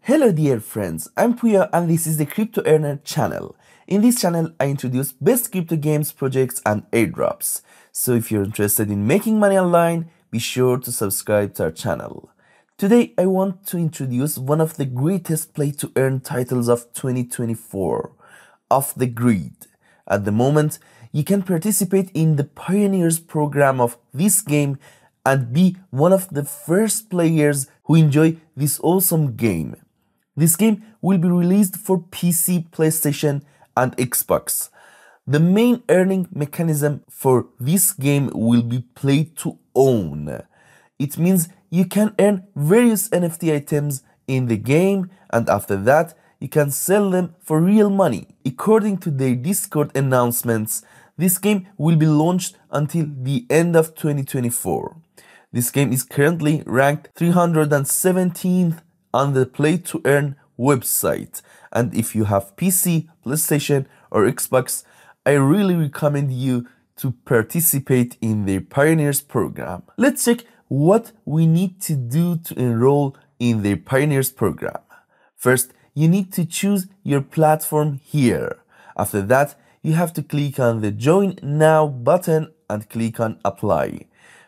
Hello dear friends, I'm Puya and this is the Crypto Earner channel. In this channel, I introduce best crypto games, projects and airdrops. So if you're interested in making money online, be sure to subscribe to our channel. Today, I want to introduce one of the greatest play to earn titles of 2024, Off the Grid. At the moment, you can participate in the Pioneers program of this game and be one of the first players who enjoy this awesome game. This game will be released for PC, PlayStation, and Xbox. The main earning mechanism for this game will be play to own. It means you can earn various NFT items in the game and after that you can sell them for real money. According to their Discord announcements, this game will be launched until the end of 2024. This game is currently ranked 317th on the Play to Earn website. And if you have PC, PlayStation, or Xbox, I really recommend you to participate in the Pioneers program. Let's check what we need to do to enroll in the Pioneers program. First, you need to choose your platform here. After that, you have to click on the Join Now button and click on Apply.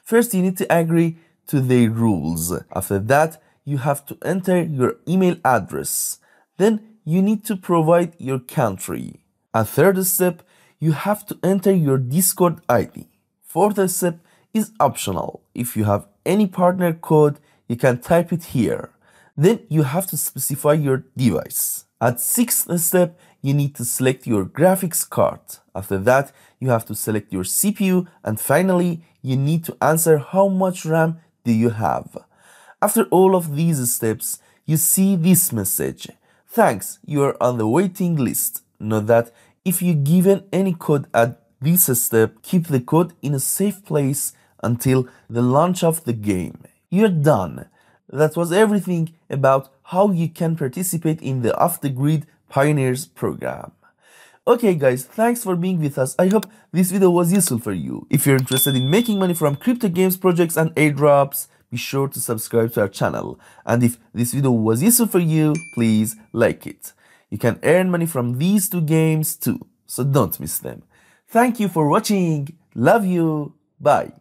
First, you need to agree to the rules. After that, you have to enter your email address. Then, you need to provide your country. A third step, you have to enter your Discord ID. Fourth step is optional. If you have any partner code, you can type it here. Then you have to specify your device. At sixth step, you need to select your graphics card. After that, you have to select your CPU and finally, you need to answer how much RAM do you have. After all of these steps, you see this message. Thanks, you are on the waiting list. Note that if you given any code at this step, keep the code in a safe place until the launch of the game. You're done. That was everything about how you can participate in the Off the Grid Pioneers program. Okay guys, thanks for being with us. I hope this video was useful for you. If you're interested in making money from crypto games, projects and airdrops, be sure to subscribe to our channel. And if this video was useful for you, please like it. You can earn money from these two games too, so don't miss them. Thank you for watching. Love you. Bye.